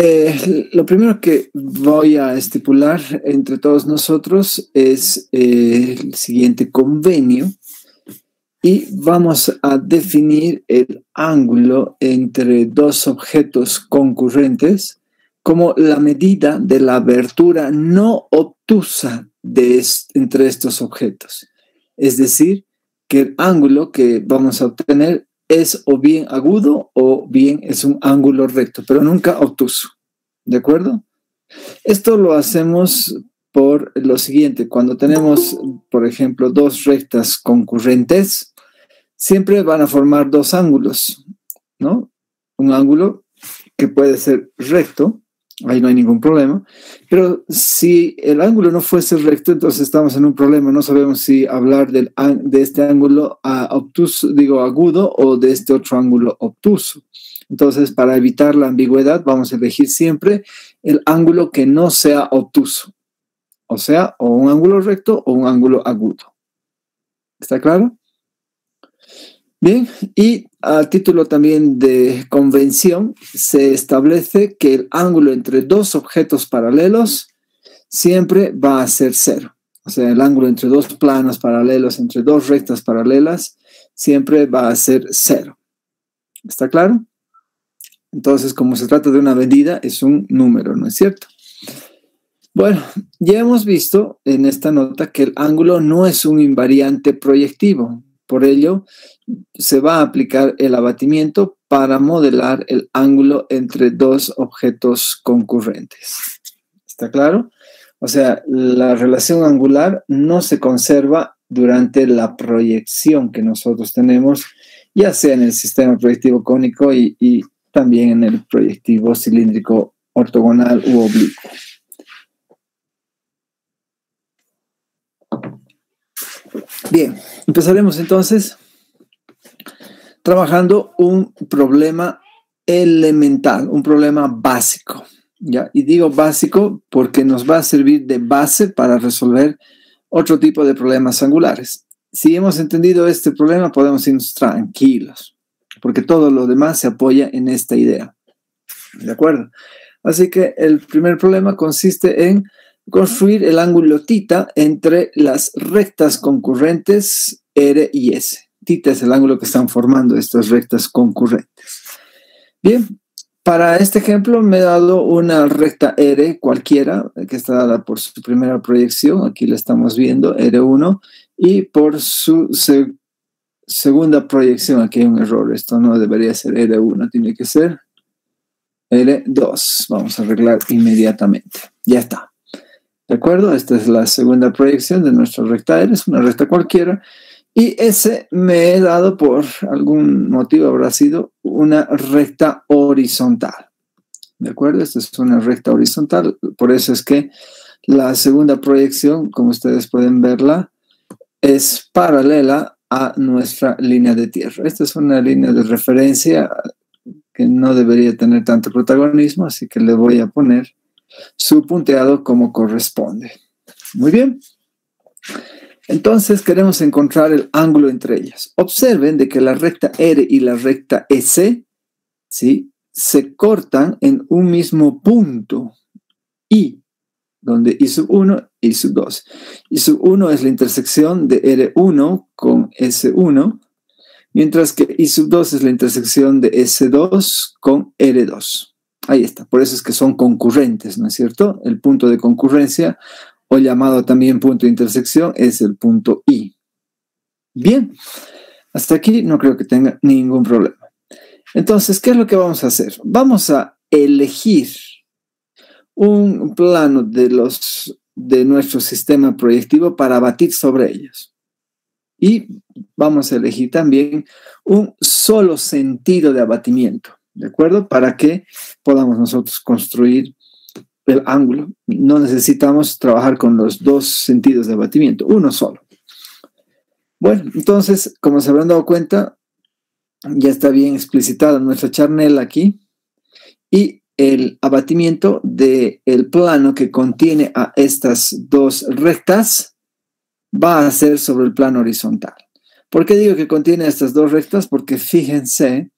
Eh, lo primero que voy a estipular entre todos nosotros es eh, el siguiente convenio y vamos a definir el ángulo entre dos objetos concurrentes como la medida de la abertura no obtusa de entre estos objetos. Es decir, que el ángulo que vamos a obtener es o bien agudo o bien es un ángulo recto, pero nunca obtuso. ¿De acuerdo? Esto lo hacemos por lo siguiente. Cuando tenemos, por ejemplo, dos rectas concurrentes, siempre van a formar dos ángulos, ¿no? Un ángulo que puede ser recto, ahí no hay ningún problema, pero si el ángulo no fuese recto, entonces estamos en un problema, no sabemos si hablar de este ángulo obtuso, digo agudo o de este otro ángulo obtuso. Entonces, para evitar la ambigüedad, vamos a elegir siempre el ángulo que no sea obtuso, o sea, o un ángulo recto o un ángulo agudo. ¿Está claro? Bien, y a título también de convención, se establece que el ángulo entre dos objetos paralelos siempre va a ser cero. O sea, el ángulo entre dos planos paralelos, entre dos rectas paralelas, siempre va a ser cero. ¿Está claro? Entonces, como se trata de una medida, es un número, ¿no es cierto? Bueno, ya hemos visto en esta nota que el ángulo no es un invariante proyectivo. Por ello, se va a aplicar el abatimiento para modelar el ángulo entre dos objetos concurrentes. ¿Está claro? O sea, la relación angular no se conserva durante la proyección que nosotros tenemos, ya sea en el sistema proyectivo cónico y, también en el proyectivo cilíndrico ortogonal u oblicuo. Bien, empezaremos entonces trabajando un problema elemental, un problema básico. ¿ya? Y digo básico porque nos va a servir de base para resolver otro tipo de problemas angulares. Si hemos entendido este problema, podemos irnos tranquilos, porque todo lo demás se apoya en esta idea. ¿De acuerdo? Así que el primer problema consiste en construir el ángulo tita entre las rectas concurrentes R y S. Es el ángulo que están formando estas rectas concurrentes. Bien, para este ejemplo me he dado una recta R cualquiera que está dada por su primera proyección, aquí la estamos viendo, R1, y por su segunda proyección, aquí hay un error, esto no debería ser R1, tiene que ser R2. Vamos a arreglar inmediatamente. Ya está. ¿De acuerdo? Esta es la segunda proyección de nuestra recta R, es una recta cualquiera. Y ese me he dado por algún motivo, habrá sido una recta horizontal. ¿De acuerdo? Esta es una recta horizontal. Por eso es que la segunda proyección, como ustedes pueden verla, es paralela a nuestra línea de tierra. Esta es una línea de referencia que no debería tener tanto protagonismo, así que le voy a poner su punteado como corresponde. Muy bien. Entonces queremos encontrar el ángulo entre ellas. Observen de que la recta R y la recta S ¿sí? se cortan en un mismo punto I, donde I sub 1 y sub 2. I sub 1 es la intersección de R1 con S1, mientras que I sub 2 es la intersección de S2 con R2. Ahí está, por eso es que son concurrentes, ¿no es cierto? El punto de concurrencia, o llamado también punto de intersección, es el punto I. Bien, hasta aquí no creo que tenga ningún problema. Entonces, ¿qué es lo que vamos a hacer? Vamos a elegir un plano de, los, de nuestro sistema proyectivo para batir sobre ellos. Y vamos a elegir también un solo sentido de abatimiento. ¿de acuerdo? Para que podamos nosotros construir el ángulo. No necesitamos trabajar con los dos sentidos de abatimiento, uno solo. Bueno, entonces, como se habrán dado cuenta, ya está bien explicitada nuestra charnel aquí y el abatimiento del el plano que contiene a estas dos rectas va a ser sobre el plano horizontal. ¿Por qué digo que contiene estas dos rectas? Porque fíjense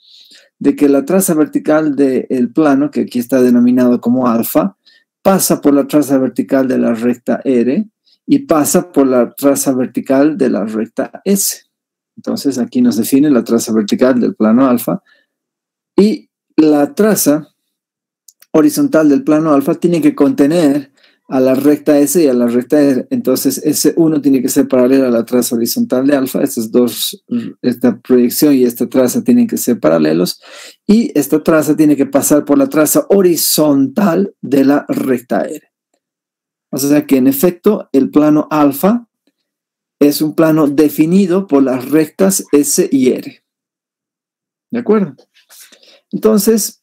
de que la traza vertical del plano, que aquí está denominado como alfa, pasa por la traza vertical de la recta R y pasa por la traza vertical de la recta S. Entonces aquí nos define la traza vertical del plano alfa y la traza horizontal del plano alfa tiene que contener a la recta S y a la recta R. Entonces, S1 tiene que ser paralela a la traza horizontal de alfa. Estas dos, esta proyección y esta traza tienen que ser paralelos. Y esta traza tiene que pasar por la traza horizontal de la recta R. O sea que, en efecto, el plano alfa es un plano definido por las rectas S y R. ¿De acuerdo? Entonces,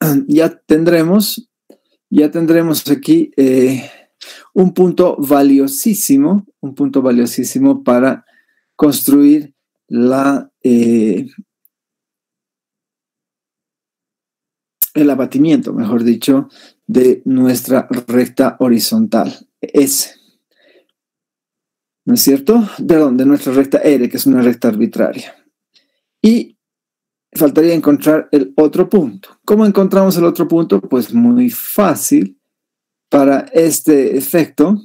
ya tendremos ya tendremos aquí eh, un punto valiosísimo, un punto valiosísimo para construir la, eh, el abatimiento, mejor dicho, de nuestra recta horizontal S. ¿No es cierto? Perdón, de nuestra recta R, que es una recta arbitraria. Y faltaría encontrar el otro punto. ¿Cómo encontramos el otro punto? Pues muy fácil. Para este efecto,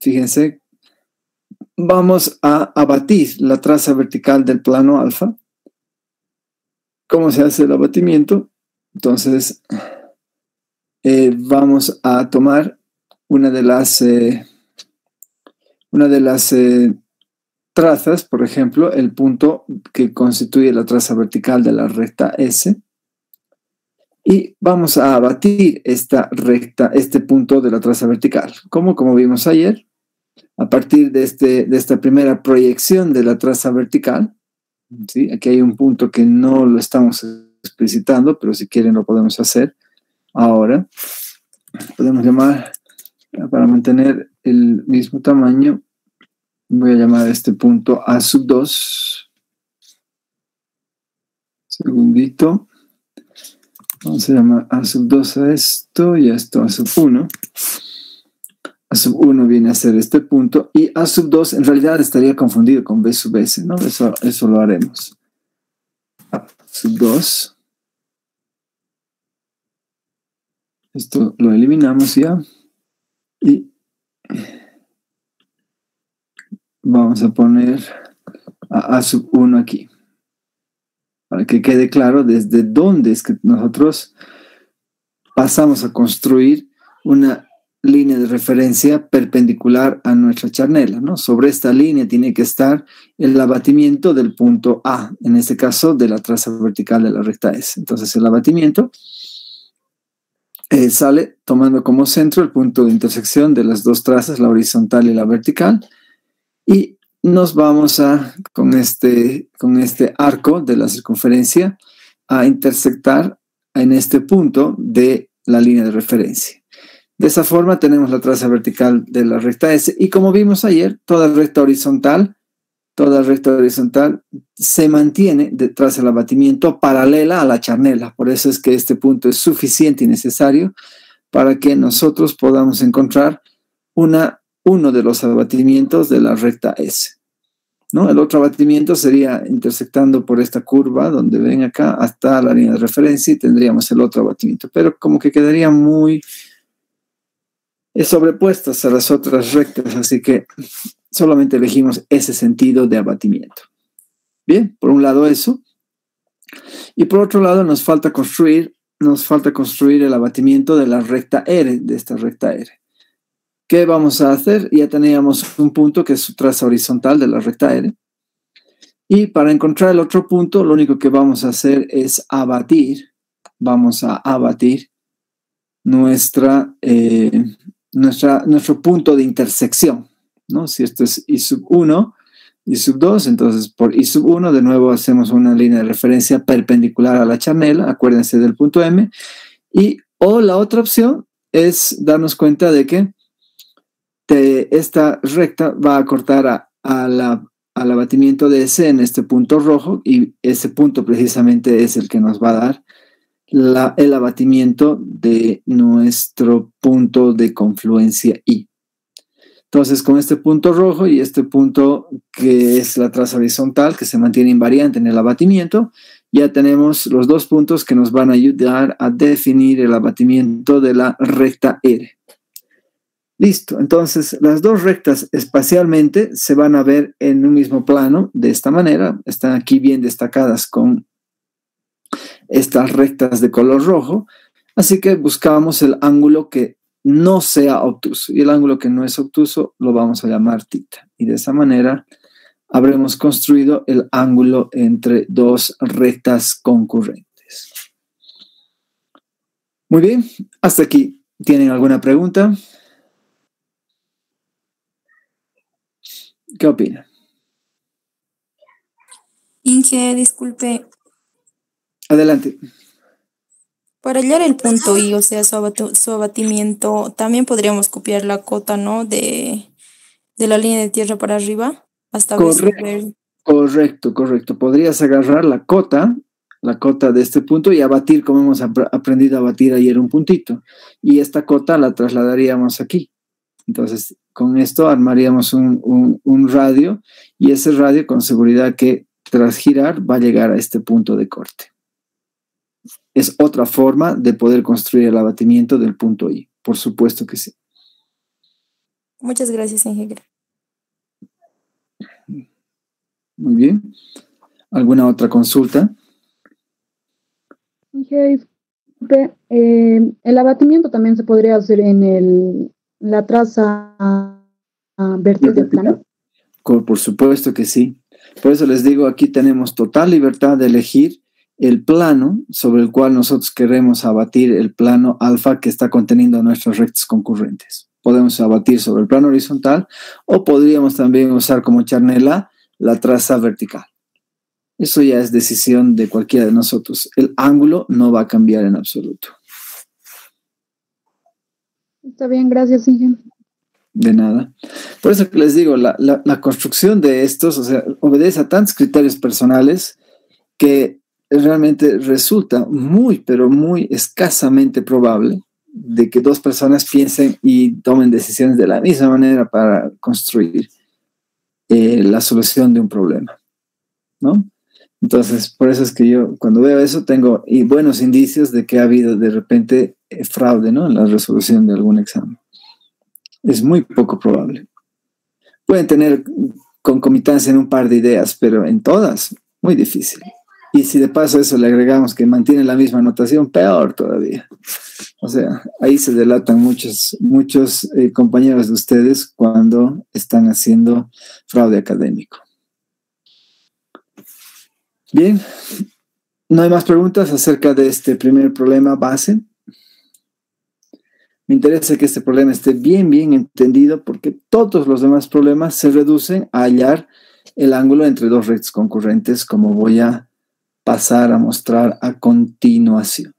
fíjense, vamos a abatir la traza vertical del plano alfa. ¿Cómo se hace el abatimiento? Entonces, eh, vamos a tomar una de las, eh, una de las eh, trazas, por ejemplo, el punto que constituye la traza vertical de la recta S. Y vamos a abatir esta recta, este punto de la traza vertical. ¿Cómo? Como vimos ayer, a partir de, este, de esta primera proyección de la traza vertical, ¿sí? aquí hay un punto que no lo estamos explicitando, pero si quieren lo podemos hacer ahora. Podemos llamar, para mantener el mismo tamaño, Voy a llamar a este punto A sub 2. Segundito. Vamos a llamar A sub 2 a esto y a esto A sub 1. A sub 1 viene a ser este punto y A sub 2 en realidad estaría confundido con B sub S, ¿no? Eso, eso lo haremos. A sub 2. Esto lo eliminamos ya. Y vamos a poner a, sub 1 aquí. Para que quede claro desde dónde es que nosotros pasamos a construir una línea de referencia perpendicular a nuestra charnela, ¿no? Sobre esta línea tiene que estar el abatimiento del punto A, en este caso de la traza vertical de la recta S. Entonces el abatimiento eh, sale tomando como centro el punto de intersección de las dos trazas, la horizontal y la vertical, y nos vamos a, con este, con este arco de la circunferencia, a intersectar en este punto de la línea de referencia. De esa forma tenemos la traza vertical de la recta S y como vimos ayer, toda recta horizontal, toda recta horizontal se mantiene detrás del abatimiento paralela a la charnela. Por eso es que este punto es suficiente y necesario para que nosotros podamos encontrar una uno de los abatimientos de la recta S. ¿no? El otro abatimiento sería intersectando por esta curva donde ven acá hasta la línea de referencia y tendríamos el otro abatimiento, pero como que quedaría muy sobrepuestas a las otras rectas, así que solamente elegimos ese sentido de abatimiento. Bien, por un lado eso. Y por otro lado nos falta construir, nos falta construir el abatimiento de la recta R, de esta recta R. ¿Qué vamos a hacer? Ya teníamos un punto que es su traza horizontal de la recta R. Y para encontrar el otro punto, lo único que vamos a hacer es abatir. Vamos a abatir nuestra, eh, nuestra, nuestro punto de intersección. ¿no? Si esto es I sub 1, I sub 2, entonces por I sub 1 de nuevo hacemos una línea de referencia perpendicular a la chanela, acuérdense del punto M. Y o la otra opción es darnos cuenta de que esta recta va a cortar a, al abatimiento de S en este punto rojo y ese punto precisamente es el que nos va a dar el abatimiento de nuestro punto de confluencia I. Entonces, con este punto rojo y este punto que es la traza horizontal que se mantiene invariante en el abatimiento, ya tenemos los dos puntos que nos van a ayudar a definir el abatimiento de la recta R. Listo, entonces las dos rectas espacialmente se van a ver en un mismo plano de esta manera, están aquí bien destacadas con estas rectas de color rojo, así que buscamos el ángulo que no sea obtuso y el ángulo que no es obtuso lo vamos a llamar tita y de esa manera habremos construido el ángulo entre dos rectas concurrentes. Muy bien, hasta aquí. ¿Tienen alguna pregunta? ¿Qué opina? Inge, disculpe. Adelante. Para hallar el punto I, o sea, su, abatimiento, también podríamos copiar la cota, ¿no? De, de la línea de tierra para arriba hasta correcto, correcto, correcto. Podrías agarrar la cota, la cota de este punto y abatir como hemos aprendido a batir ayer un puntito. Y esta cota la trasladaríamos aquí. Entonces, con esto armaríamos un, un radio y ese radio con seguridad que tras girar va a llegar a este punto de corte. Es otra forma de poder construir el abatimiento del punto I. Por supuesto que sí. Muchas gracias, ingeniero. Muy bien. ¿Alguna otra consulta? Eh, el abatimiento también se podría hacer en el, la traza vertical del plano. Por supuesto que sí. Por eso les digo, aquí tenemos total libertad de elegir el plano sobre el cual nosotros queremos abatir el plano alfa que está conteniendo nuestros rectos concurrentes. Podemos abatir sobre el plano horizontal o podríamos también usar como charnela la traza vertical. Eso ya es decisión de cualquiera de nosotros. El ángulo no va a cambiar en absoluto. Está bien, gracias, Inge. De nada. Por eso que les digo, la, construcción de estos, o sea, obedece a tantos criterios personales que realmente resulta muy, pero muy escasamente probable de que dos personas piensen y tomen decisiones de la misma manera para construir. Eh, la solución de un problema, ¿no? Entonces, por eso es que yo cuando veo eso tengo y buenos indicios de que ha habido de repente fraude, ¿no? En la resolución de algún examen. Es muy poco probable. Pueden tener concomitancia en un par de ideas, pero en todas, muy difícil. Y si de paso eso le agregamos que mantiene la misma notación, peor todavía. O sea, ahí se delatan muchos, muchos eh, compañeros de ustedes cuando están haciendo fraude académico. Bien, ¿no hay más preguntas acerca de este primer problema base? Me interesa que este problema esté bien, bien entendido porque todos los demás problemas se reducen a hallar el ángulo entre dos rectos concurrentes, como voy a pasar a mostrar a continuación.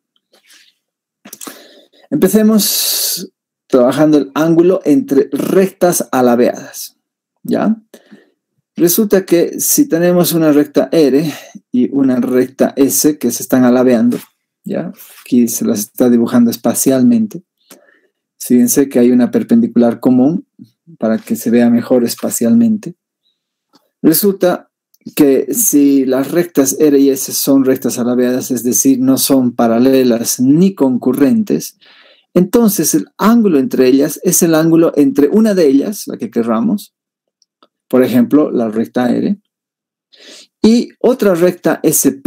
Empecemos trabajando el ángulo entre rectas alabeadas. ¿Ya? Resulta que si tenemos una recta R y una recta S que se están alabeando, ¿ya? Aquí se las está dibujando espacialmente. Fíjense que hay una perpendicular común para que se vea mejor espacialmente. Resulta que si las rectas R y S son rectas alabeadas, es decir, no son paralelas ni concurrentes, entonces el ángulo entre ellas es el ángulo entre una de ellas, la que querramos, por ejemplo, la recta R, y otra recta S',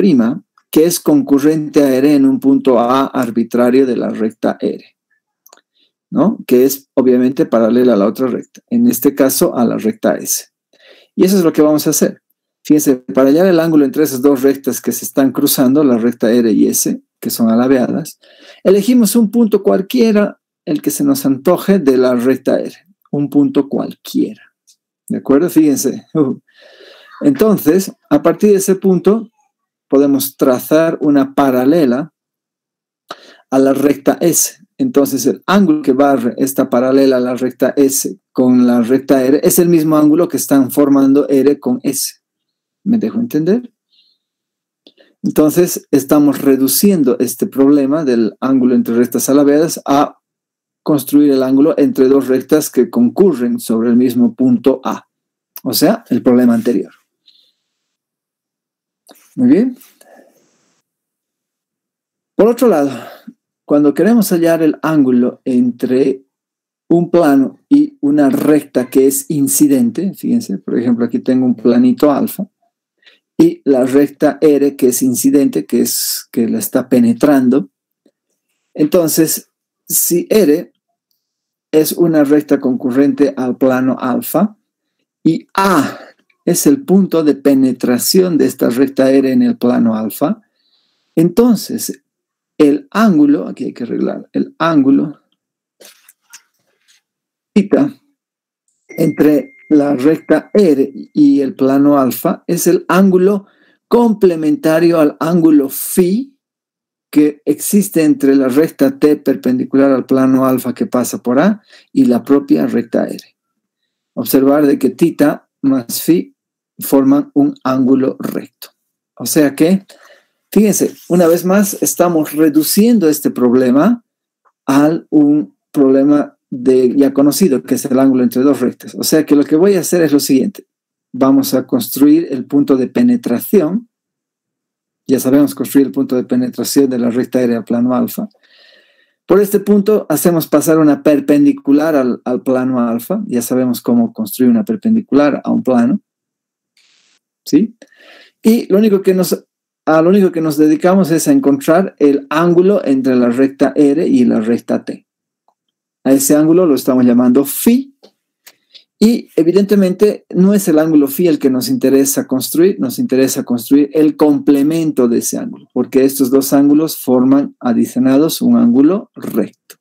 que es concurrente a R en un punto A arbitrario de la recta R, ¿no? Que es obviamente paralela a la otra recta, en este caso a la recta S. Y eso es lo que vamos a hacer. Fíjense, para hallar el ángulo entre esas dos rectas que se están cruzando, la recta R y S, que son alabeadas, elegimos un punto cualquiera, el que se nos antoje de la recta R, un punto cualquiera. ¿De acuerdo? Fíjense. Entonces, a partir de ese punto, podemos trazar una paralela a la recta S. Entonces, el ángulo que barre esta paralela a la recta S con la recta R es el mismo ángulo que están formando R con S. ¿Me dejo entender? Entonces, estamos reduciendo este problema del ángulo entre rectas alabeadas a construir el ángulo entre dos rectas que concurren sobre el mismo punto A. O sea, el problema anterior. Muy bien. Por otro lado, cuando queremos hallar el ángulo entre un plano y una recta que es incidente, fíjense, por ejemplo, aquí tengo un planito alfa, y la recta R que es incidente, que es que la está penetrando. Entonces, si R es una recta concurrente al plano alfa y A es el punto de penetración de esta recta R en el plano alfa, entonces el ángulo, aquí hay que arreglar, el ángulo entre la recta R y el plano alfa es el ángulo complementario al ángulo phi que existe entre la recta T perpendicular al plano alfa que pasa por A y la propia recta R. Observar de que tita más phi forman un ángulo recto. O sea que, fíjense, una vez más estamos reduciendo este problema a un problema de, ya conocido, que es el ángulo entre dos rectas. O sea que lo que voy a hacer es lo siguiente. Vamos a construir el punto de penetración. Ya sabemos construir el punto de penetración de la recta aérea plano alfa. Por este punto hacemos pasar una perpendicular al, al, plano alfa. Ya sabemos cómo construir una perpendicular a un plano. ¿Sí? Y lo único que nos, a lo único que nos dedicamos es a encontrar el ángulo entre la recta R y la recta T. A ese ángulo lo estamos llamando phi. Y evidentemente no es el ángulo phi el que nos interesa construir, nos interesa construir el complemento de ese ángulo, porque estos dos ángulos forman adicionados un ángulo recto.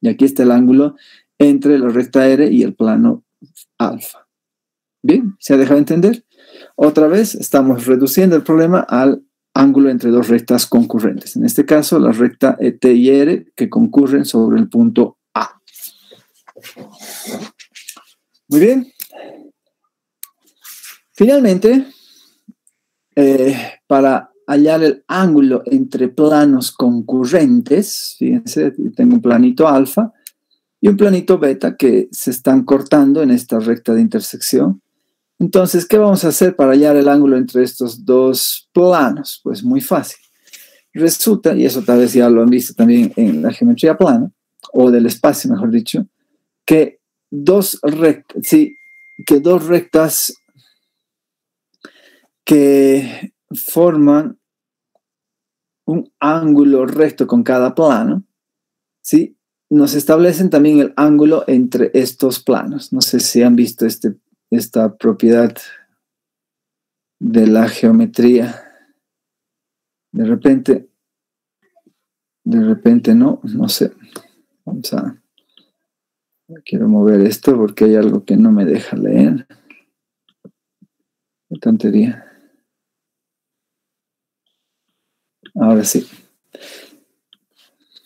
Y aquí está el ángulo entre la recta R y el plano alfa. Bien, ¿se ha dejado entender? Otra vez estamos reduciendo el problema al ángulo entre dos rectas concurrentes. En este caso, la recta ET y R que concurren sobre el punto muy bien. Finalmente, eh, para hallar el ángulo entre planos concurrentes, fíjense, tengo un planito alfa y un planito beta que se están cortando en esta recta de intersección. Entonces, ¿qué vamos a hacer para hallar el ángulo entre estos dos planos? Pues muy fácil. Resulta, y eso tal vez ya lo han visto también en la geometría plana, o del espacio, mejor dicho, que dos rectas, que que forman un ángulo recto con cada plano, ¿sí? Nos establecen también el ángulo entre estos planos. No sé si han visto este, esta propiedad de la geometría. De repente, de repente no, no sé. Vamos a Quiero mover esto porque hay algo que no me deja leer. Qué tontería. Ahora sí.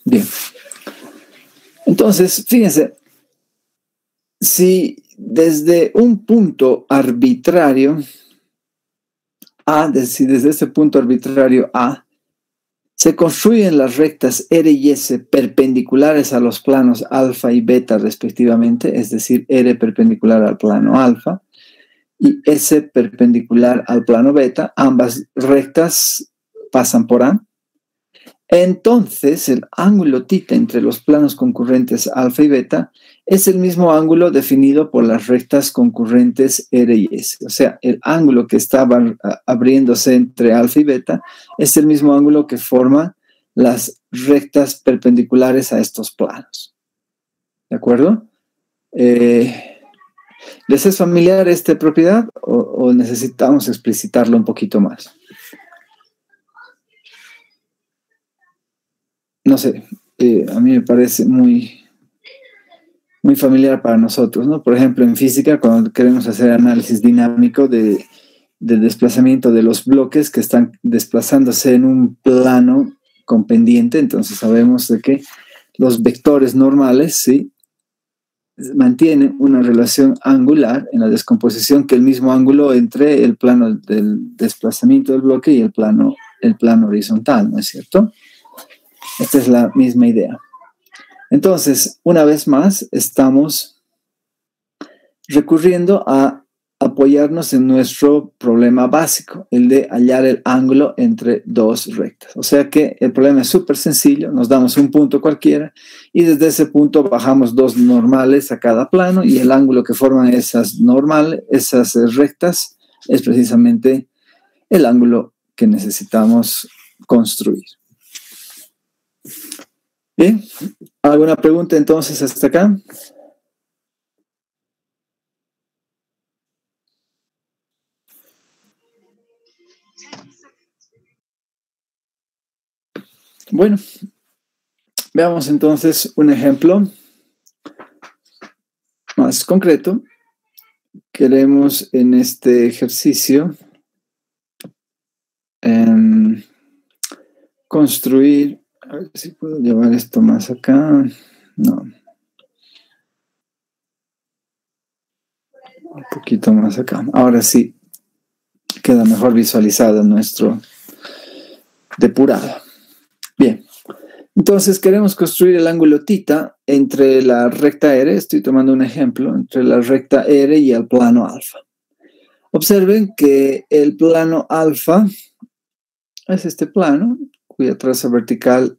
Bien. Entonces, fíjense, si desde un punto arbitrario A, si desde ese punto arbitrario A, se construyen las rectas R y S perpendiculares a los planos alfa y beta respectivamente, es decir, R perpendicular al plano alfa y S perpendicular al plano beta. Ambas rectas pasan por A. Entonces, el ángulo tita entre los planos concurrentes alfa y beta es el mismo ángulo definido por las rectas concurrentes R y S. O sea, el ángulo que estaba abriéndose entre alfa y beta es el mismo ángulo que forma las rectas perpendiculares a estos planos. ¿De acuerdo? Eh, ¿Les es familiar esta propiedad o necesitamos explicitarlo un poquito más? no sé, eh, a mí me parece muy, muy familiar para nosotros, ¿no? Por ejemplo, en física, cuando queremos hacer análisis dinámico de, desplazamiento de los bloques que están desplazándose en un plano con pendiente, entonces sabemos de que los vectores normales, ¿sí? mantienen una relación angular en la descomposición que el mismo ángulo entre el plano del desplazamiento del bloque y el plano, el plano horizontal, ¿no es cierto? Esta es la misma idea. Entonces, una vez más, estamos recurriendo a apoyarnos en nuestro problema básico, el de hallar el ángulo entre dos rectas. O sea que el problema es súper sencillo, nos damos un punto cualquiera y desde ese punto bajamos dos normales a cada plano y el ángulo que forman esas normales, esas rectas, es precisamente el ángulo que necesitamos construir. Bien, ¿alguna pregunta entonces hasta acá? Bueno, veamos entonces un ejemplo más concreto. Queremos en este ejercicio em, construir, a ver si puedo llevar esto más acá. No. Un poquito más acá. Ahora sí, queda mejor visualizado nuestro depurado. Bien, entonces queremos construir el ángulo tita entre la recta R, estoy tomando un ejemplo, entre la recta R y el plano alfa. Observen que el plano alfa es este plano, cuya traza vertical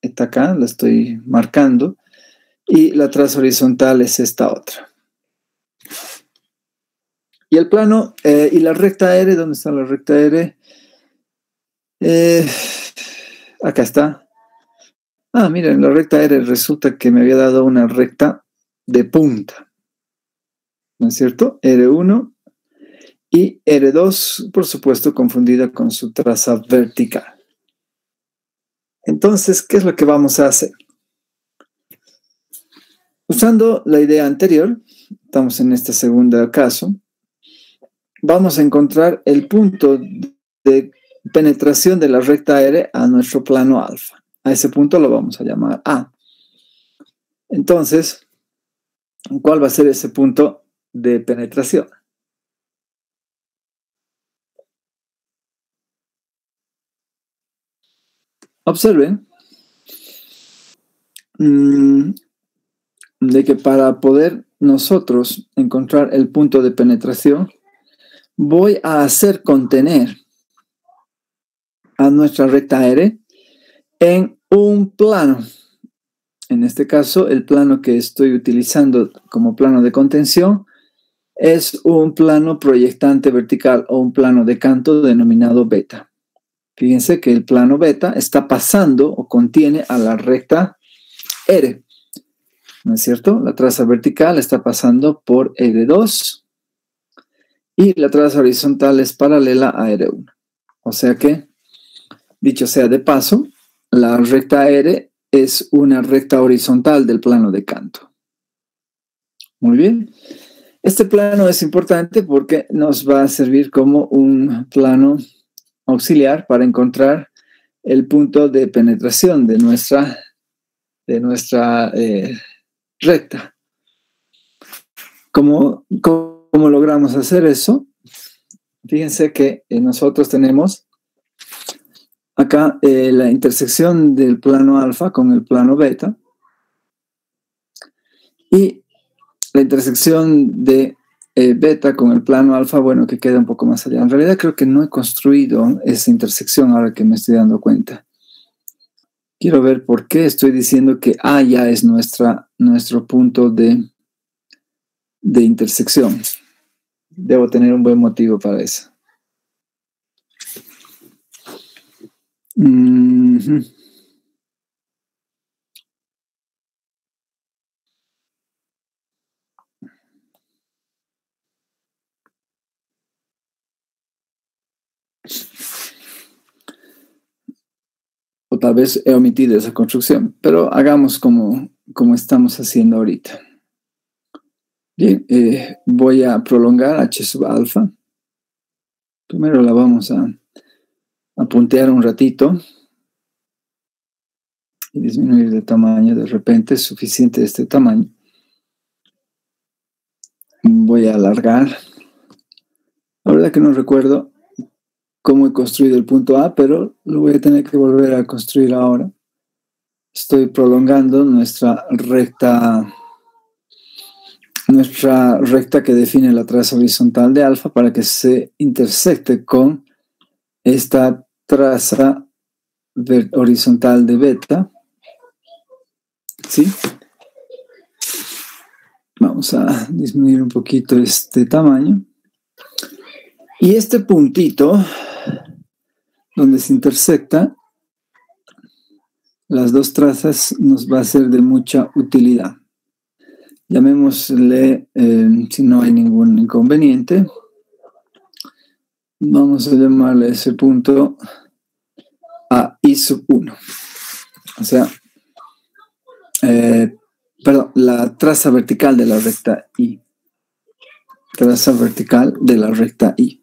está acá, la estoy marcando, y la traza horizontal es esta otra. Y el plano eh, y la recta R, ¿dónde está la recta R? Eh, Acá está. Ah, miren, la recta R resulta que me había dado una recta de punta. ¿No es cierto? R1 y R2, por supuesto, confundida con su traza vertical. Entonces, ¿qué es lo que vamos a hacer? Usando la idea anterior, estamos en este segundo caso, vamos a encontrar el punto de penetración de la recta R a nuestro plano alfa. A ese punto lo vamos a llamar A. Entonces, ¿cuál va a ser ese punto de penetración? Observen mm, de que para poder nosotros encontrar el punto de penetración, voy a hacer contener a nuestra recta R en un plano. En este caso, el plano que estoy utilizando como plano de contención es un plano proyectante vertical o un plano de canto denominado beta. Fíjense que el plano beta está pasando o contiene a la recta R. ¿No es cierto? La traza vertical está pasando por R2 y la traza horizontal es paralela a R1. O sea que Dicho sea de paso, la recta R es una recta horizontal del plano de canto. Muy bien. Este plano es importante porque nos va a servir como un plano auxiliar para encontrar el punto de penetración de nuestra, de nuestra eh, recta. ¿Cómo, ¿Cómo logramos hacer eso? Fíjense que nosotros tenemos acá eh, la intersección del plano alfa con el plano beta y la intersección de eh, beta con el plano alfa, bueno, que queda un poco más allá. En realidad creo que no he construido esa intersección ahora que me estoy dando cuenta. Quiero ver por qué estoy diciendo que A ya es nuestra, nuestro punto de, de intersección. Debo tener un buen motivo para eso. Tal vez he omitido esa construcción, pero hagamos como, como estamos haciendo ahorita. Bien, eh, voy a prolongar h sub alfa. Primero la vamos a a un ratito y disminuir de tamaño. De repente es suficiente este tamaño. Voy a alargar. La verdad que no recuerdo cómo he construido el punto A, pero lo voy a tener que volver a construir ahora. Estoy prolongando nuestra recta nuestra recta que define la traza horizontal de alfa para que se intersecte con esta traza horizontal de beta. ¿Sí? Vamos a disminuir un poquito este tamaño. Y este puntito, donde se intersecta, las dos trazas nos va a ser de mucha utilidad. Llamémosle, eh, si no hay ningún inconveniente, vamos a llamarle ese punto a I sub 1. O sea, eh, perdón, la traza vertical de la recta I. Traza vertical de la recta I.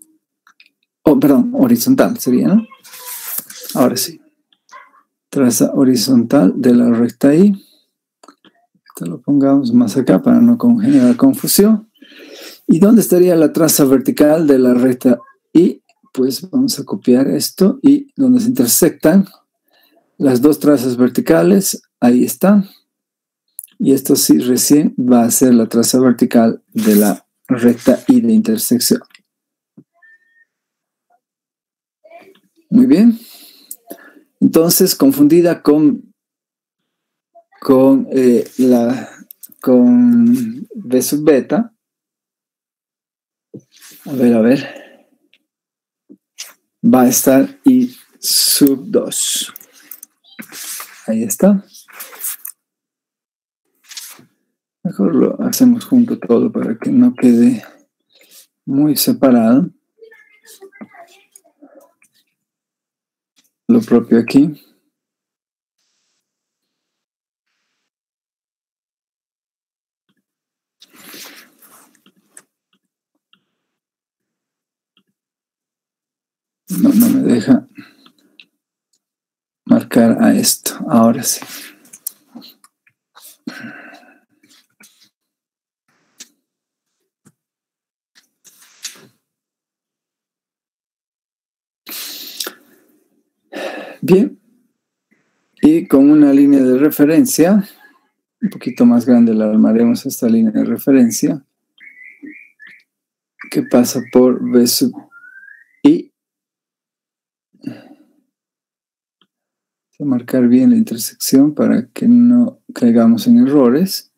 Oh, perdón, horizontal sería, ¿no? Ahora sí. Traza horizontal de la recta I. Esto lo pongamos más acá para no generar confusión. ¿Y dónde estaría la traza vertical de la recta I? Pues vamos a copiar esto y donde se intersectan las dos trazas verticales, ahí está. Y esto sí recién va a ser la traza vertical de la recta I de intersección. Muy bien. Entonces, confundida con, con eh, la con B sub beta. A ver, a ver. Va a estar I sub 2. Ahí está. Mejor lo hacemos junto todo para que no quede muy separado. Lo propio aquí. No, no me deja marcar a esto. Ahora sí. Bien. Y con una línea de referencia, un poquito más grande la armaremos esta línea de referencia, que pasa por B sub I. marcar bien la intersección para que no caigamos en errores.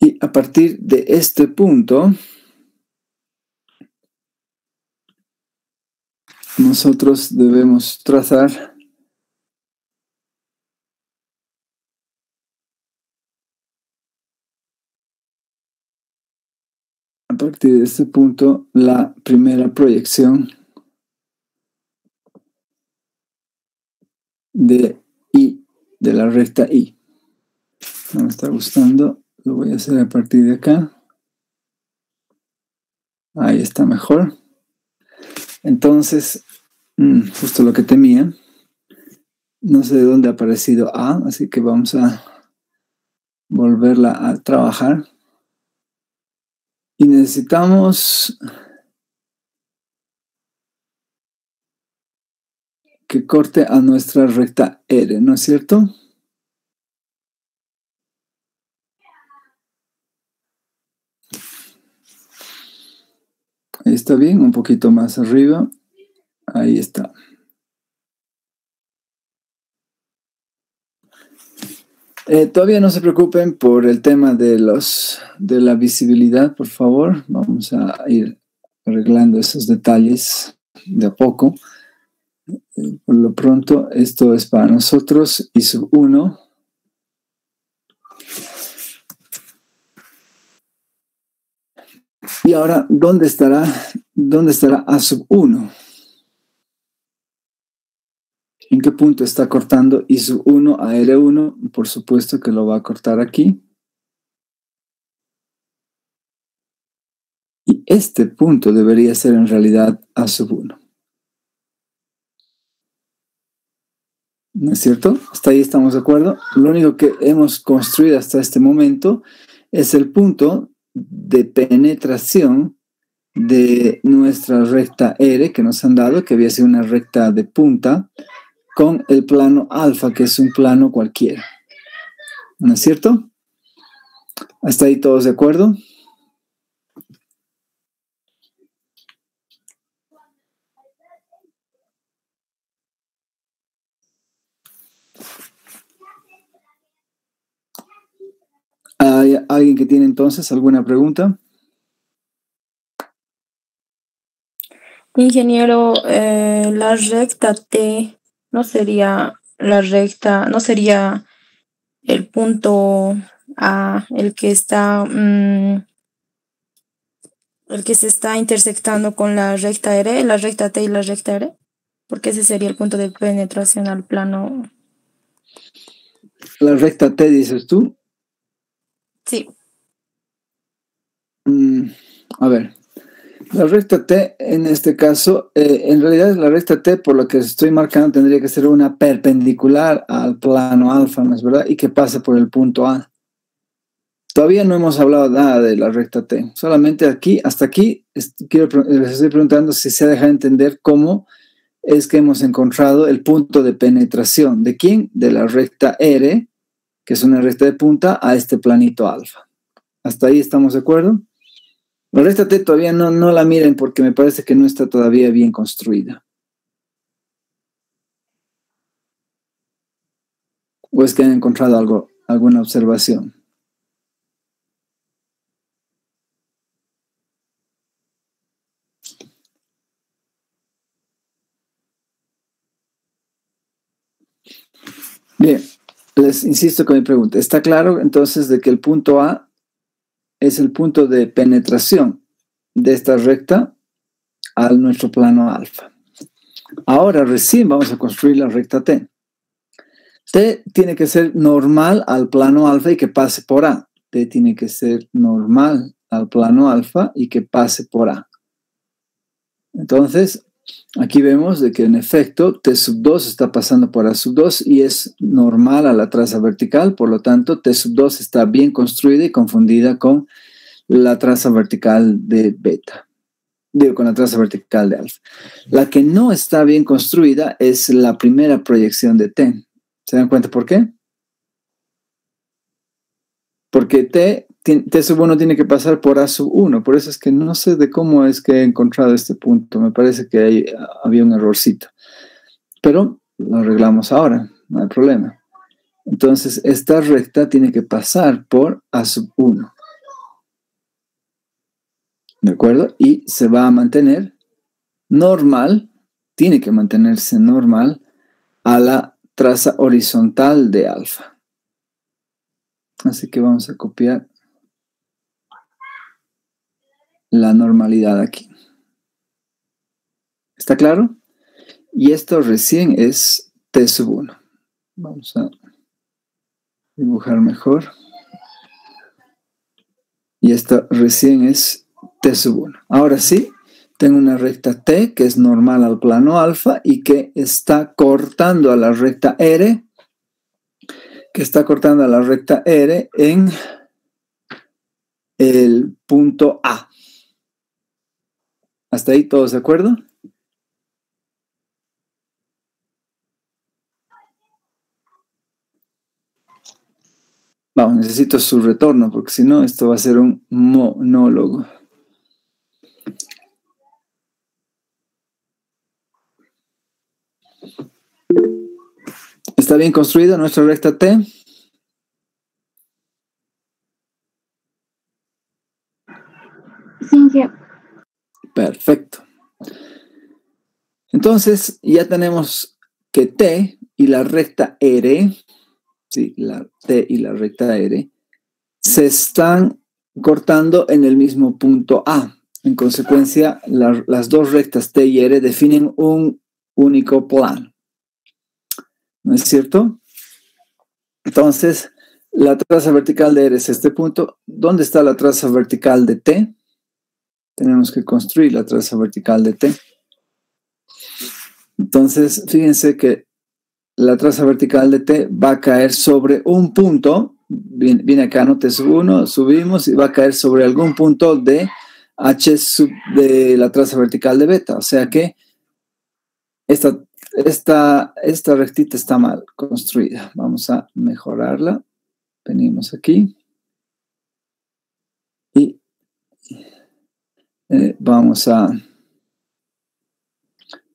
Y a partir de este punto, nosotros debemos trazar a partir de este punto la primera proyección de I, de la recta I. No me está gustando, lo voy a hacer a partir de acá. Ahí está mejor. Entonces, mm, justo lo que temía. No sé de dónde ha aparecido A, así que vamos a volverla a trabajar. Y necesitamos que corte a nuestra recta R, ¿no es cierto? Está bien, un poquito más arriba. Ahí está. Eh, todavía no se preocupen por el tema de, los, de la visibilidad, por favor. Vamos a ir arreglando esos detalles de a poco. Eh, por lo pronto, esto es para nosotros y sub 1. Y ahora, ¿dónde estará, dónde estará A sub 1? ¿En qué punto está cortando I sub 1 a L1? Por supuesto que lo va a cortar aquí. Y este punto debería ser en realidad A sub 1. ¿No es cierto? Hasta ahí estamos de acuerdo. Lo único que hemos construido hasta este momento es el punto de penetración de nuestra recta R que nos han dado, que había sido una recta de punta, con el plano alfa, que es un plano cualquiera. ¿No es cierto? ¿Hasta ahí todos de acuerdo? ¿Hay alguien que tiene entonces alguna pregunta? Ingeniero, eh, la recta T no sería la recta, no sería el punto A, el que está, mm, el que se está intersectando con la recta R, la recta T y la recta R, porque ese sería el punto de penetración al plano. La recta T, dices tú. Sí. Mm, a ver, la recta T, en este caso, eh, en realidad la recta T, por lo que estoy marcando, tendría que ser una perpendicular al plano alfa, ¿no es verdad? Y que pase por el punto A. Todavía no hemos hablado nada de la recta T. Solamente aquí, hasta aquí, quiero, les estoy preguntando si se deja entender cómo es que hemos encontrado el punto de penetración. ¿De quién? De la recta R, que es una recta de punta, a este planito alfa. ¿Hasta ahí estamos de acuerdo? La recta T todavía no, no la miren porque me parece que no está todavía bien construida. ¿O es que han encontrado algo, alguna observación? Bien, les insisto con mi pregunta. ¿Está claro entonces de que el punto A es el punto de penetración de esta recta a nuestro plano alfa. Ahora recién vamos a construir la recta T. T tiene que ser normal al plano alfa y que pase por A. T tiene que ser normal al plano alfa y que pase por A. Entonces, Aquí vemos de que en efecto T sub 2 está pasando por A sub 2 y es normal a la traza vertical, por lo tanto T sub 2 está bien construida y confundida con la traza vertical de beta, digo con la traza vertical de alfa. La que no está bien construida es la primera proyección de T. ¿Se dan cuenta por qué? Porque T T sub 1 tiene que pasar por A sub 1. Por eso es que no sé de cómo es que he encontrado este punto. Me parece que había un errorcito. Pero lo arreglamos ahora, no hay problema. Entonces, esta recta tiene que pasar por A sub 1. ¿De acuerdo? Y se va a mantener normal, tiene que mantenerse normal a la traza horizontal de alfa. Así que vamos a copiar la normalidad aquí. ¿Está claro? Y esto recién es T sub 1. Vamos a dibujar mejor. Y esto recién es T sub 1. Ahora sí, tengo una recta T que es normal al plano alfa y que está cortando a la recta R, que está cortando a la recta R en el punto A. ¿Hasta ahí todos de acuerdo? Vamos, necesito su retorno porque si no esto va a ser un monólogo. ¿Está bien construida nuestra recta T? Sí, sí. Perfecto. Entonces, ya tenemos que T y la recta R, sí, la T y la recta R, se están cortando en el mismo punto A. En consecuencia, las dos rectas T y R definen un único plano. ¿No es cierto? Entonces, la traza vertical de R es este punto. ¿Dónde está la traza vertical de T? tenemos que construir la traza vertical de T. Entonces, fíjense que la traza vertical de T va a caer sobre un punto, viene, acá, no T sub 1, subimos y va a caer sobre algún punto de H sub de la traza vertical de beta. O sea que esta, esta, esta rectita está mal construida. Vamos a mejorarla. venimos aquí y eh, vamos a,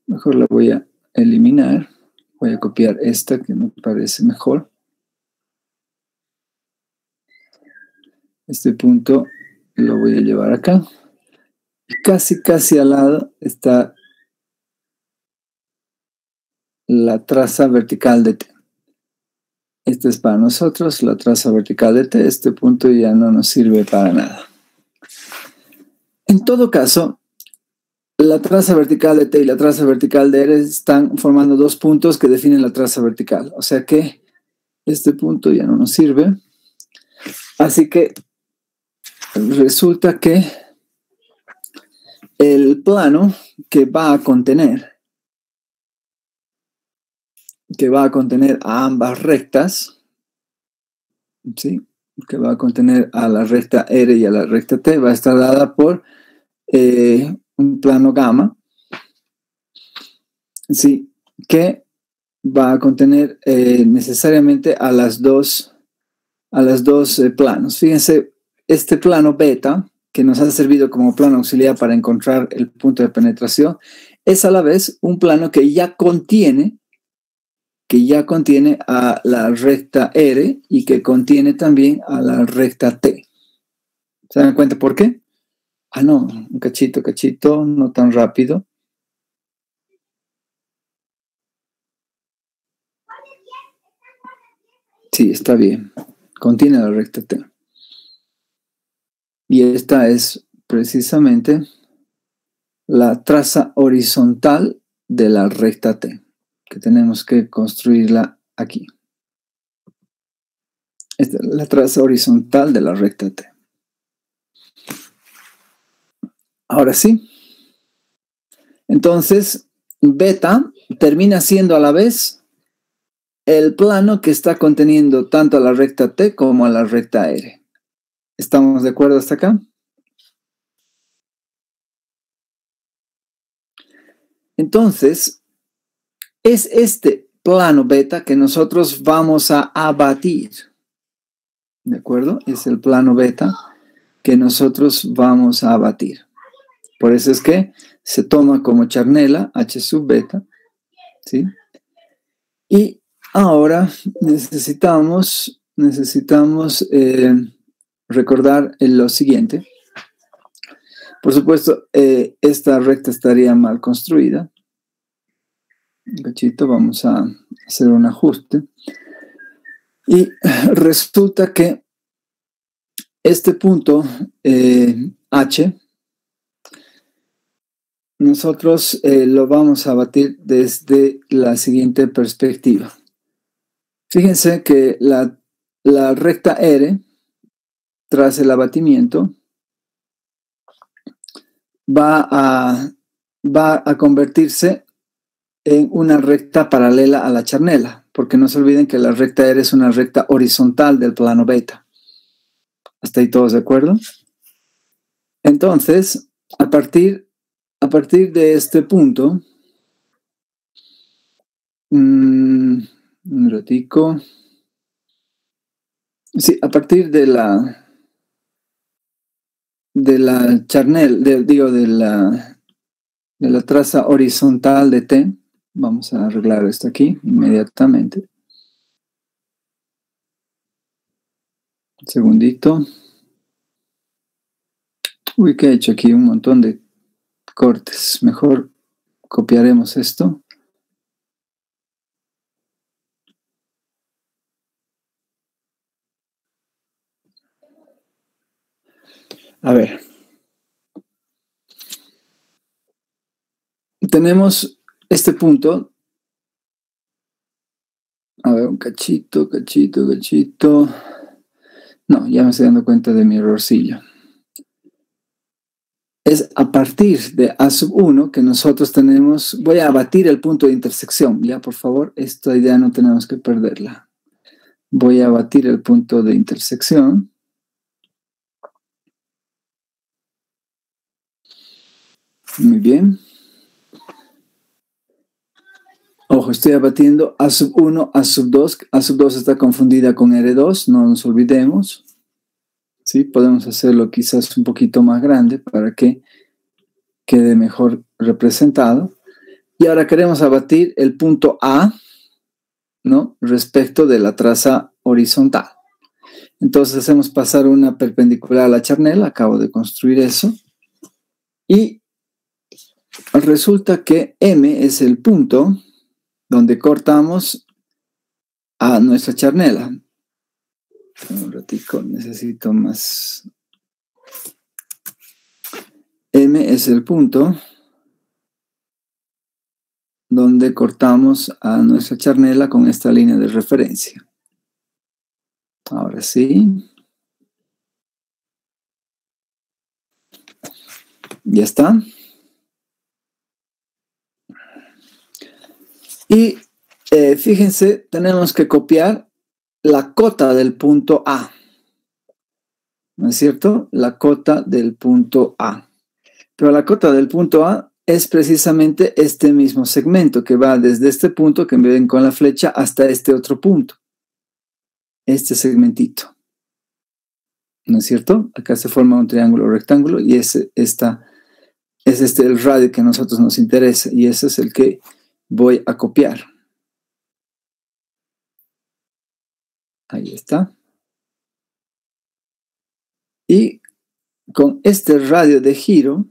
mejor la voy a eliminar, voy a copiar esta que me parece mejor. Este punto lo voy a llevar acá. Casi, casi al lado está la traza vertical de T. Este es para nosotros, la traza vertical de T. Este punto ya no nos sirve para nada. En todo caso, la traza vertical de T y la traza vertical de R están formando dos puntos que definen la traza vertical. O sea que este punto ya no nos sirve. Así que resulta que el plano que va a contener que va a contener a ambas rectas, ¿sí? que va a contener a la recta R y a la recta T, va a estar dada por eh, un plano gamma, ¿sí? que va a contener eh, necesariamente a las dos, a las dos eh, planos. Fíjense, este plano beta, que nos ha servido como plano auxiliar para encontrar el punto de penetración, es a la vez un plano que ya contiene que ya contiene a la recta R y que contiene también a la recta T. ¿Se dan cuenta por qué? Ah, no, un cachito, cachito, no tan rápido. Sí, está bien. Contiene la recta T. Y esta es precisamente la traza horizontal de la recta T que tenemos que construirla aquí. Esta es la traza horizontal de la recta T. Ahora sí. Entonces, beta termina siendo a la vez el plano que está conteniendo tanto a la recta T como a la recta R. ¿Estamos de acuerdo hasta acá? Entonces, es este plano beta que nosotros vamos a abatir. ¿De acuerdo? Es el plano beta que nosotros vamos a abatir. Por eso es que se toma como charnela H sub beta. ¿Sí? Y ahora necesitamos, necesitamos eh, recordar lo siguiente. Por supuesto, eh, esta recta estaría mal construida cachito, vamos a hacer un ajuste. Y resulta que este punto eh, H, nosotros eh, lo vamos a batir desde la siguiente perspectiva. Fíjense que la, la recta R, tras el abatimiento, va a, va a convertirse en una recta paralela a la charnela, porque no se olviden que la recta R es una recta horizontal del plano beta. ¿Hasta ahí todos de acuerdo? Entonces, a partir, a partir de este punto, mm, un ratico, sí, a partir de la de la charnel, digo, de la, de la traza horizontal de T, Vamos a arreglar esto aquí inmediatamente. Un segundito. Uy, que he hecho aquí un montón de cortes. Mejor copiaremos esto. A ver. Tenemos este punto, a ver, un cachito, cachito, cachito. No, ya me estoy dando cuenta de mi errorcillo. Es a partir de A sub 1 que nosotros tenemos, voy a abatir el punto de intersección, ya por favor, esta idea no tenemos que perderla. Voy a abatir el punto de intersección. Muy bien. Ojo, estoy abatiendo A sub 1, A sub 2. A sub 2 está confundida con R2, no nos olvidemos. ¿Sí? Podemos hacerlo quizás un poquito más grande para que quede mejor representado. Y ahora queremos abatir el punto A, ¿no? Respecto de la traza horizontal. Entonces hacemos pasar una perpendicular a la charnela, acabo de construir eso. Y resulta que M es el punto donde cortamos a nuestra charnela. Un ratico, necesito más. M es el punto donde cortamos a nuestra charnela con esta línea de referencia. Ahora sí. Ya está. Y eh, fíjense, tenemos que copiar la cota del punto A. ¿No es cierto? La cota del punto A. Pero la cota del punto A es precisamente este mismo segmento que va desde este punto que me ven con la flecha hasta este otro punto. Este segmentito. ¿No es cierto? Acá se forma un triángulo rectángulo y está, es este el radio que a nosotros nos interesa y ese es el que voy a copiar. Ahí está. Y con este radio de giro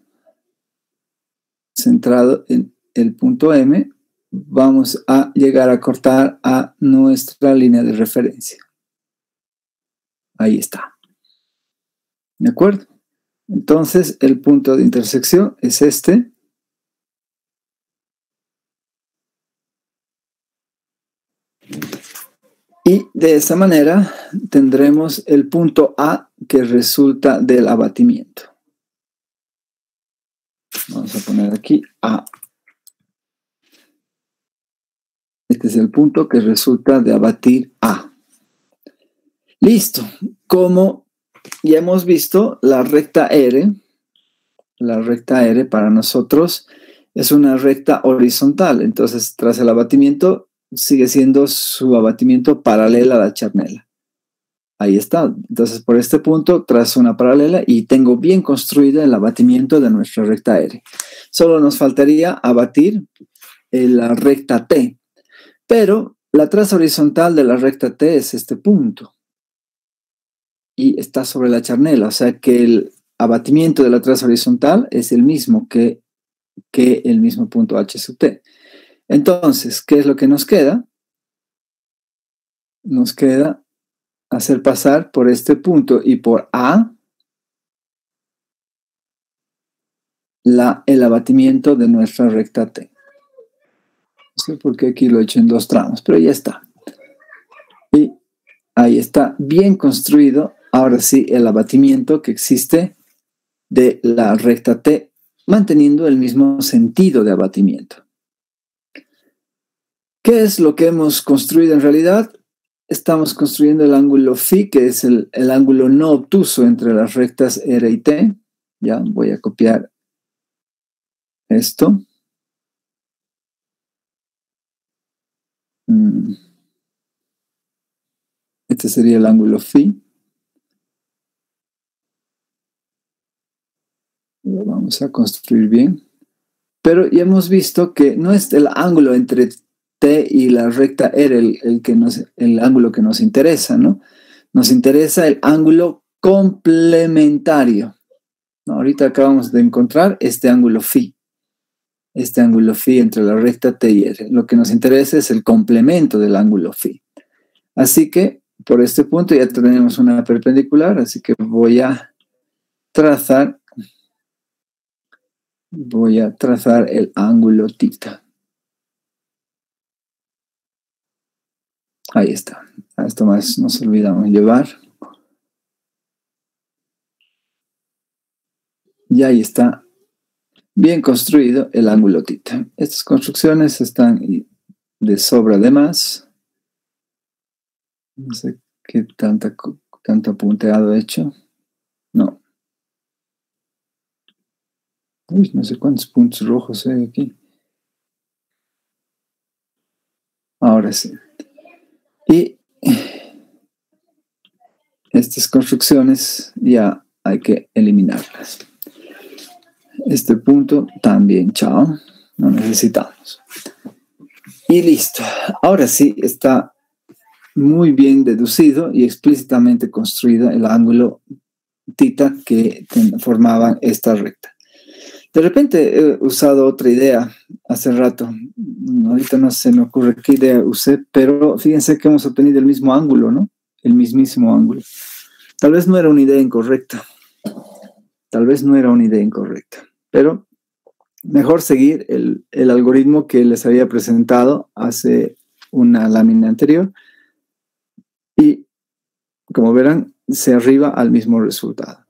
centrado en el punto M, vamos a llegar a cortar a nuestra línea de referencia. Ahí está. ¿De acuerdo? Entonces, el punto de intersección es este. Y de esa manera tendremos el punto A que resulta del abatimiento. Vamos a poner aquí A. Este es el punto que resulta de abatir A. Listo. Como ya hemos visto, la recta R, la recta R para nosotros es una recta horizontal. Entonces, tras el abatimiento, sigue siendo su abatimiento paralela a la charnela. Ahí está. Entonces, por este punto trazo una paralela y tengo bien construida el abatimiento de nuestra recta R. Solo nos faltaría abatir la recta T. Pero la traza horizontal de la recta T es este punto. Y está sobre la charnela. O sea que el abatimiento de la traza horizontal es el mismo que, que el mismo punto H sub T. Entonces, ¿qué es lo que nos queda? Nos queda hacer pasar por este punto y por A el abatimiento de nuestra recta T. No sé por qué aquí lo he hecho en dos tramos, pero ya está. Y ahí está bien construido, ahora sí, el abatimiento que existe de la recta T, manteniendo el mismo sentido de abatimiento. ¿Qué es lo que hemos construido en realidad? Estamos construyendo el ángulo phi, que es el, ángulo no obtuso entre las rectas R y T. Ya, voy a copiar esto. Mm. Este sería el ángulo phi. Lo vamos a construir bien. Pero ya hemos visto que no es el ángulo entre T y la recta R el, que nos, el ángulo que nos interesa, ¿no? Nos interesa el ángulo complementario. Ahorita acabamos de encontrar este ángulo phi. Este ángulo phi entre la recta T y R. Lo que nos interesa es el complemento del ángulo phi. Así que por este punto ya tenemos una perpendicular, así que voy a trazar, voy a trazar el ángulo tita. Ahí está. Esto más nos olvidamos llevar. Y ahí está bien construido el ángulo tita. Estas construcciones están de sobra de más. No sé qué tanta, tanto punteado he hecho. No. Uy, no sé cuántos puntos rojos hay aquí. ahora sí. Y estas construcciones ya hay que eliminarlas. Este punto también, chao, no necesitamos. Y listo. Ahora sí está muy bien deducido y explícitamente construida el ángulo tita que formaba esta recta. De repente he usado otra idea hace rato. Ahorita no se me ocurre qué idea usé, pero fíjense que hemos obtenido el mismo ángulo, ¿no? El mismísimo ángulo. Tal vez no era una idea incorrecta. Tal vez no era una idea incorrecta. Pero mejor seguir el, el algoritmo que les había presentado hace una lámina anterior. Y como verán, se arriba al mismo resultado.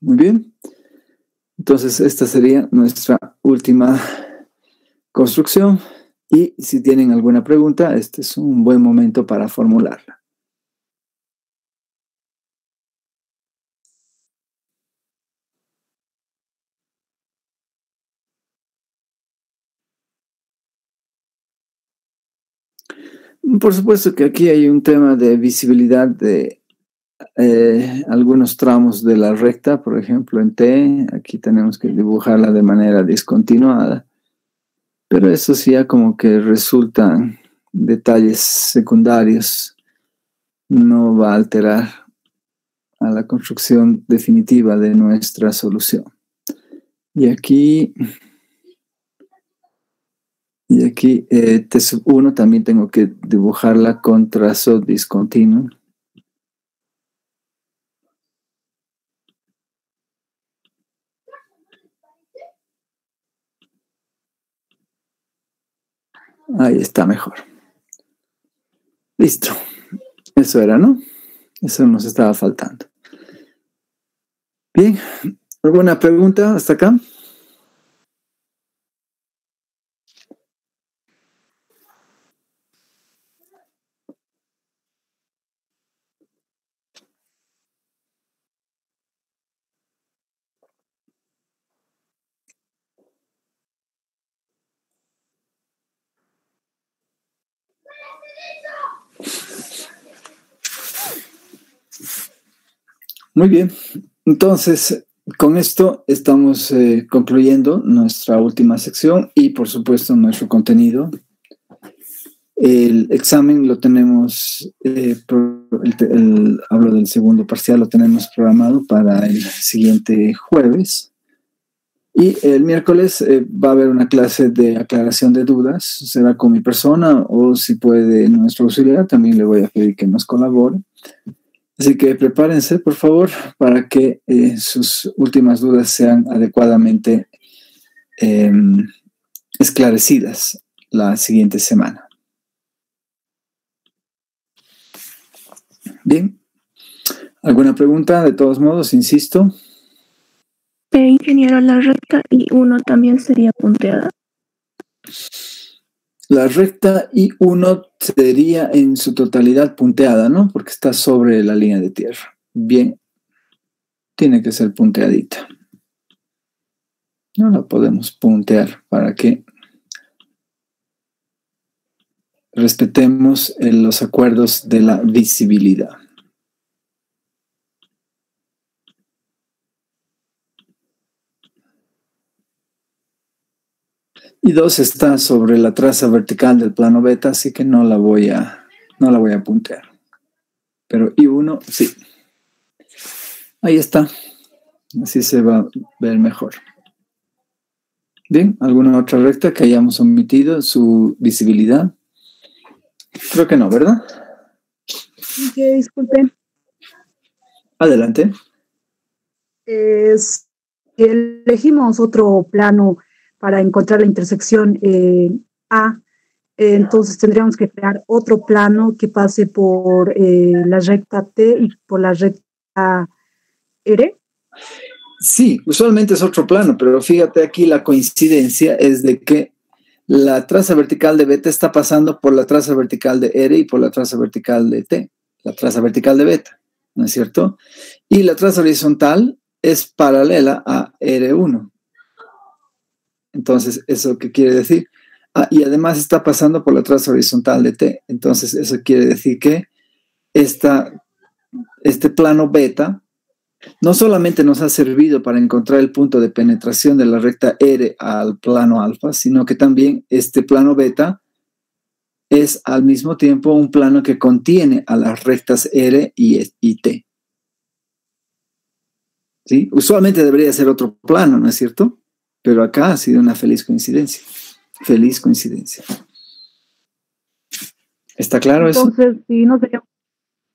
Muy bien. Entonces, esta sería nuestra última construcción. Y si tienen alguna pregunta, este es un buen momento para formularla. Por supuesto que aquí hay un tema de visibilidad de eh, algunos tramos de la recta, por ejemplo en T, aquí tenemos que dibujarla de manera discontinuada, pero eso sí ya como que resultan detalles secundarios, no va a alterar a la construcción definitiva de nuestra solución. Y aquí y aquí eh, T 1 también tengo que dibujarla con trazo discontinuo. Ahí está mejor. Listo. Eso era, ¿no? Eso nos estaba faltando. Bien. ¿Alguna pregunta hasta acá? Muy bien. Entonces, con esto estamos eh, concluyendo nuestra última sección y, por supuesto, nuestro contenido. El examen lo tenemos, eh, hablo del segundo parcial, lo tenemos programado para el siguiente jueves. Y el miércoles eh, va a haber una clase de aclaración de dudas, será con mi persona o si puede nuestro auxiliar, también le voy a pedir que nos colabore. Así que prepárense, por favor, para que eh, sus últimas dudas sean adecuadamente em, esclarecidas la siguiente semana. Bien. ¿Alguna pregunta? De todos modos, insisto. Ingeniero, la recta y uno también sería punteada. La recta I1 sería en su totalidad punteada, ¿no? Porque está sobre la línea de tierra. Bien, tiene que ser punteadita. No la podemos puntear para que respetemos eh, los acuerdos de la visibilidad. Y dos está sobre la traza vertical del plano beta, así que no la voy a, no la voy a puntear. Pero y uno, sí. Ahí está. Así se va a ver mejor. Bien, ¿alguna otra recta que hayamos omitido su visibilidad? Creo que no, ¿verdad? Que disculpe. Adelante. Es, elegimos otro plano para encontrar la intersección eh, A, entonces tendríamos que crear otro plano que pase por eh, la recta T y por la recta R. Sí, usualmente es otro plano, pero fíjate aquí la coincidencia es de que la traza vertical de beta está pasando por la traza vertical de R y por la traza vertical de T, la traza vertical de beta, ¿no es cierto? Y la traza horizontal es paralela a R1. Entonces, ¿eso qué quiere decir? Ah, y además está pasando por la traza horizontal de T. Entonces, eso quiere decir que esta, este plano beta no solamente nos ha servido para encontrar el punto de penetración de la recta R al plano alfa, sino que también este plano beta es al mismo tiempo un plano que contiene a las rectas R y, T. ¿Sí? Usualmente debería ser otro plano, ¿no es cierto? Pero acá ha sido una feliz coincidencia. Feliz coincidencia. ¿Está claro eso? Entonces, si no, sería,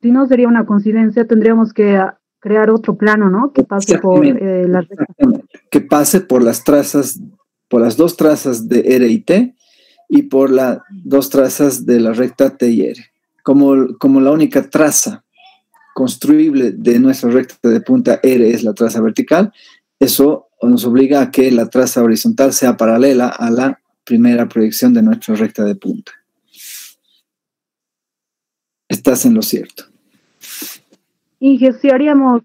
si no sería una coincidencia, tendríamos que crear otro plano, ¿no? Que pase por eh, las Que pase por las trazas, por las dos trazas de R y T y por las dos trazas de la recta T y R. Como, como la única traza construible de nuestra recta de punta R es la traza vertical, eso nos obliga a que la traza horizontal sea paralela a la primera proyección de nuestra recta de punta. Estás en lo cierto. Y si haríamos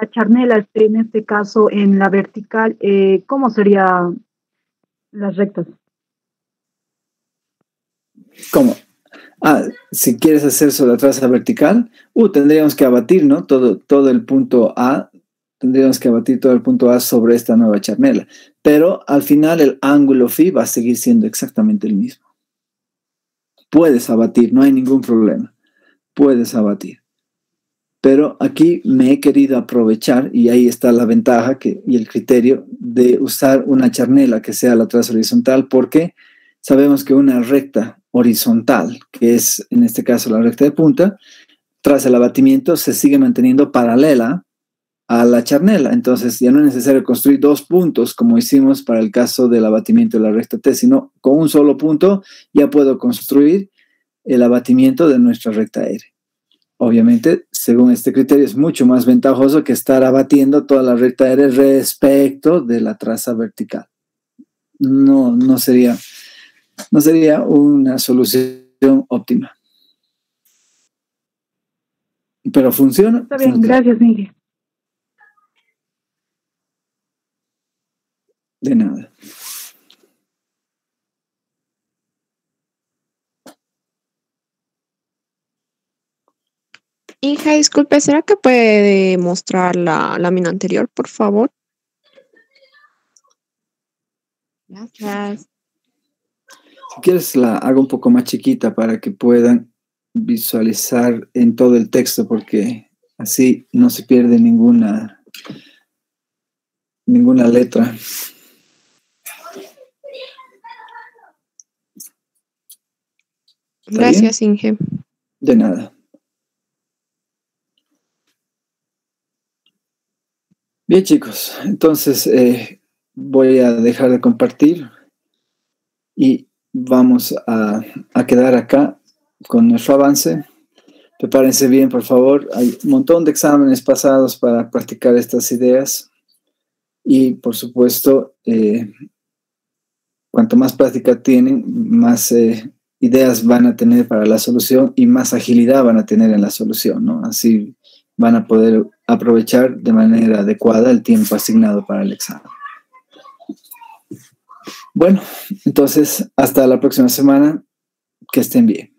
la charnela, este, en este caso, en la vertical, eh, ¿cómo serían las rectas? ¿Cómo? Ah, si quieres hacer sobre la traza vertical, uh, tendríamos que abatir, ¿no? Todo, todo el punto A, tendríamos que abatir todo el punto A sobre esta nueva charnela. Pero al final el ángulo phi va a seguir siendo exactamente el mismo. Puedes abatir, no hay ningún problema. Puedes abatir. Pero aquí me he querido aprovechar, y ahí está la ventaja y el criterio de usar una charnela que sea la traza horizontal, porque sabemos que una recta horizontal, que es en este caso la recta de punta, tras el abatimiento se sigue manteniendo paralela a la charnela. Entonces ya no es necesario construir dos puntos como hicimos para el caso del abatimiento de la recta T, sino con un solo punto ya puedo construir el abatimiento de nuestra recta R. Obviamente, según este criterio, es mucho más ventajoso que estar abatiendo toda la recta R respecto de la traza vertical. No, no sería, no sería una solución óptima. Pero funciona. Está bien, gracias, Miguel. De nada. Hija, disculpe, ¿será que puede mostrar la lámina anterior, por favor? Gracias. Si quieres, la hago un poco más chiquita para que puedan visualizar en todo el texto, porque así no se pierde ninguna, ninguna letra. Gracias, Inge. De nada. Bien, chicos, entonces eh, voy a dejar de compartir y vamos a, a, quedar acá con nuestro avance. Prepárense bien, por favor. Hay un montón de exámenes pasados para practicar estas ideas y, por supuesto, eh, cuanto más práctica tienen, más eh, ideas van a tener para la solución y más agilidad van a tener en la solución, ¿no? Así van a poder aprovechar de manera adecuada el tiempo asignado para el examen. Bueno, entonces hasta la próxima semana. Que estén bien.